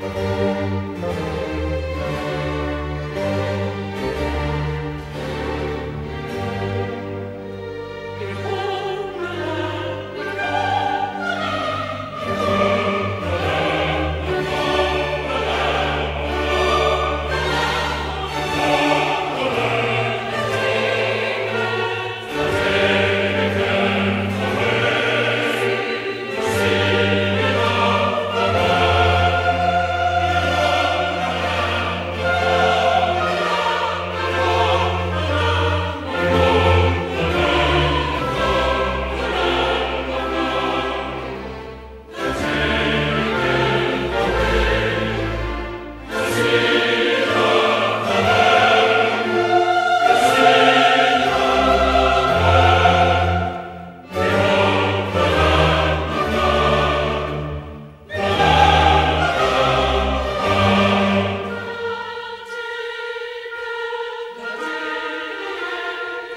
Música